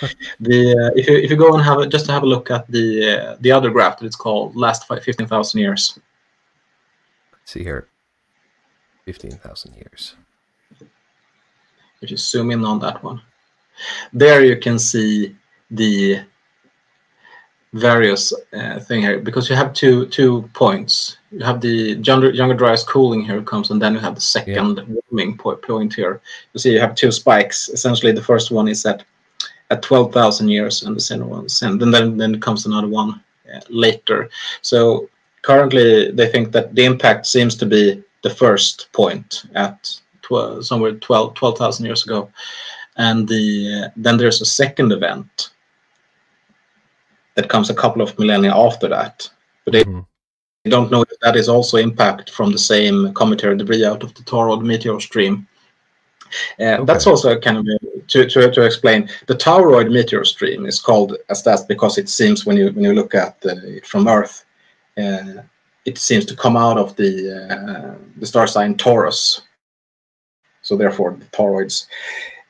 the uh, if you if you go and have a, just to have a look at the uh, the other graph that it's called last fifteen thousand years. Let's see here, fifteen thousand years. If you zoom in on that one, there you can see the various uh, thing here because you have two two points. You have the younger younger dryas cooling here comes, and then you have the second yeah. warming point here. You see, you have two spikes. Essentially, the first one is at at twelve thousand years, and the one, and then then comes another one uh, later. So currently, they think that the impact seems to be the first point at tw- somewhere 12,000 years ago, and the uh, then there's a second event that comes a couple of millennia after that. But they, mm. don't know if that is also impact from the same cometary debris out of the Tauroid meteor stream. Uh, okay. That's also kind of a, to, to, to explain. The Tauroid meteor stream is called as that because it seems when you when you look at it from Earth, uh, it seems to come out of the uh, the star sign Taurus. So therefore, the toroids.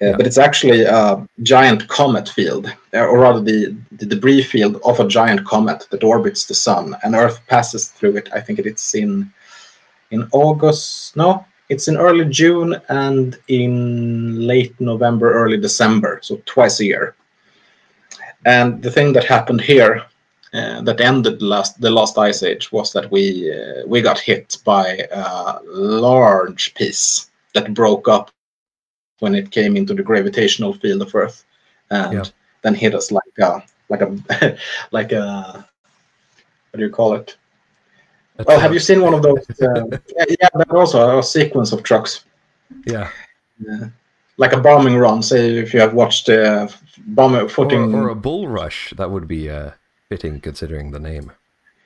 Uh, but it's actually a giant comet field, uh, or rather the, the debris field of a giant comet that orbits the sun, and Earth passes through it. I think it's in in August. No, it's in early June and in late November, early December, so twice a year. And the thing that happened here uh, that ended the last the last ice age was that we uh, we got hit by a large piece that broke up when it came into the gravitational field of Earth, and yeah. then hit us like a like a like a what do you call it? Oh, have you seen one of those? Uh, yeah, but also a sequence of trucks. Yeah. yeah. Like a bombing run. Say if you have watched uh, bomber footing or, or, a bull rush, that would be uh, fitting considering the name.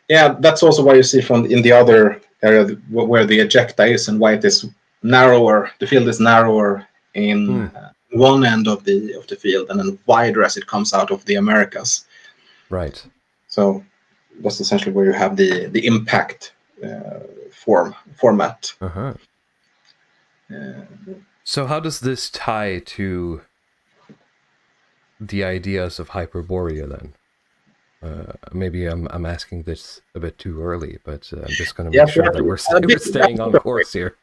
Yeah, that's also why you see from in the other area where the ejecta is and why it is narrower. The field is narrower in mm. uh, one end of the of the field and then wider as it comes out of the Americas. Right. So that's essentially where you have the the impact uh, form format. Uh-huh. Uh, so how does this tie to the ideas of Hyperborea then? Uh, maybe I'm I'm asking this a bit too early, but uh, I'm just going to make yeah, sure that we're, we're staying on course here.